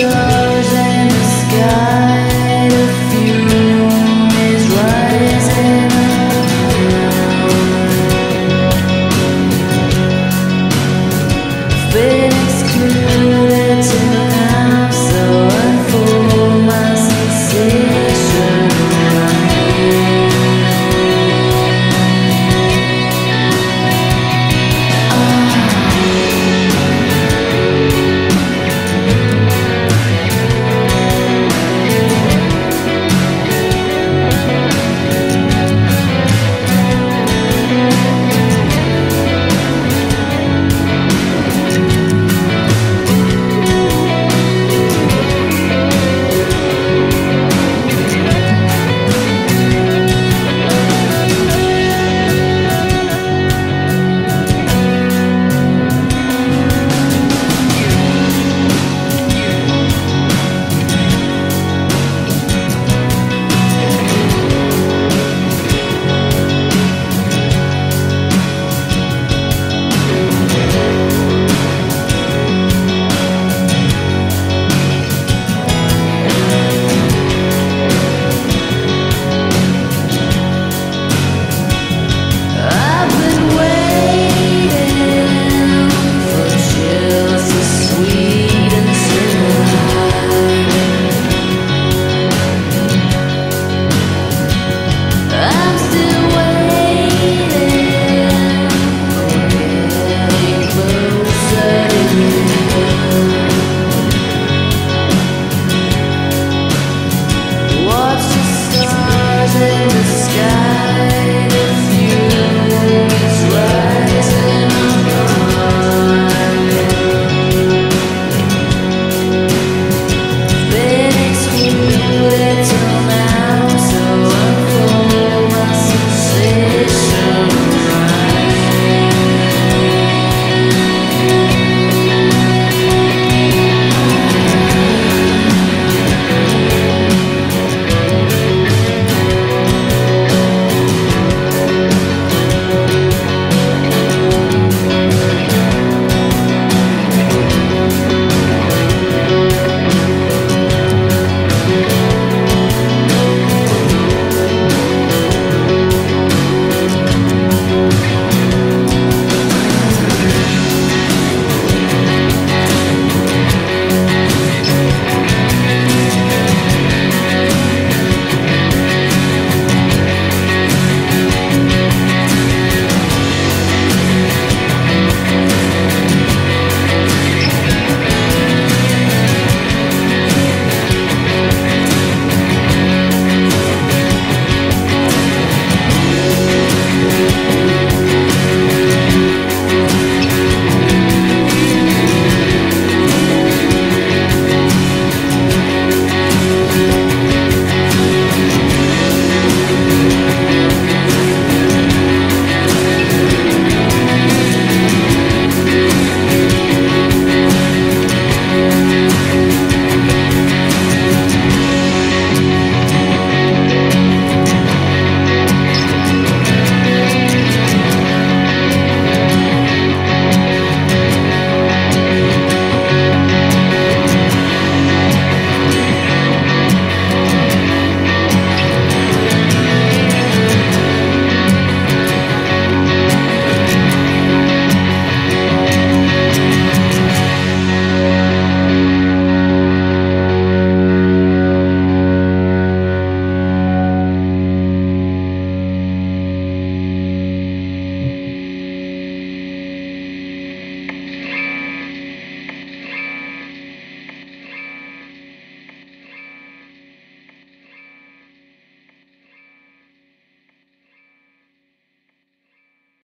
Yeah.